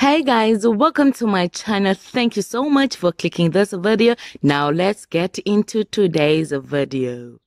Hey guys, welcome to my channel. Thank you so much for clicking this video. Now let's get into today's video.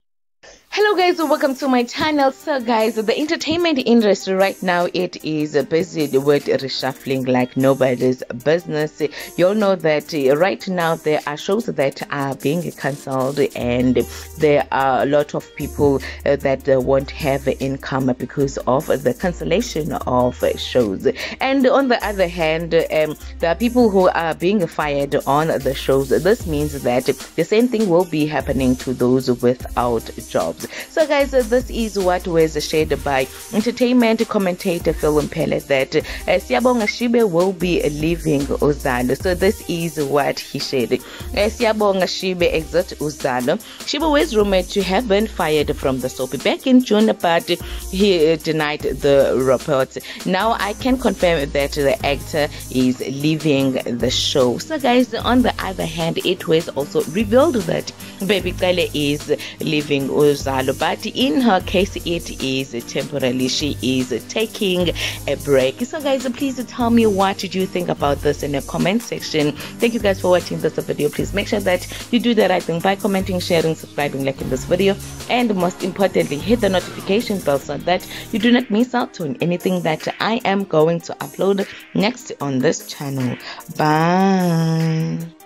Hello guys, welcome to my channel. So guys, the entertainment industry right now, it is busy with reshuffling like nobody's business. You all know that right now there are shows that are being cancelled and there are a lot of people uh, that won't have income because of the cancellation of shows. And on the other hand, um, there are people who are being fired on the shows. This means that the same thing will be happening to those without jobs. So, guys, this is what was shared by entertainment commentator Phil Mphela that uh, Shibe will be leaving Uzalo. So, this is what he shared. Uh, Siyabonga Shibe exit Uzalo. Shibe was rumored to have been fired from the soap back in June, but he denied the reports. Now, I can confirm that the actor is leaving the show. So, guys, on the other hand, it was also revealed that Baby Cele is leaving Uzalo, but in her case, it is temporarily. She is taking a break. So, guys, please tell me what did you think about this in the comment section. Thank you guys for watching this video. Please make sure that you do the right thing by commenting, sharing, subscribing, liking this video, and most importantly, hit the notification bell so that you do not miss out on anything that I am going to upload next on this channel. Bye.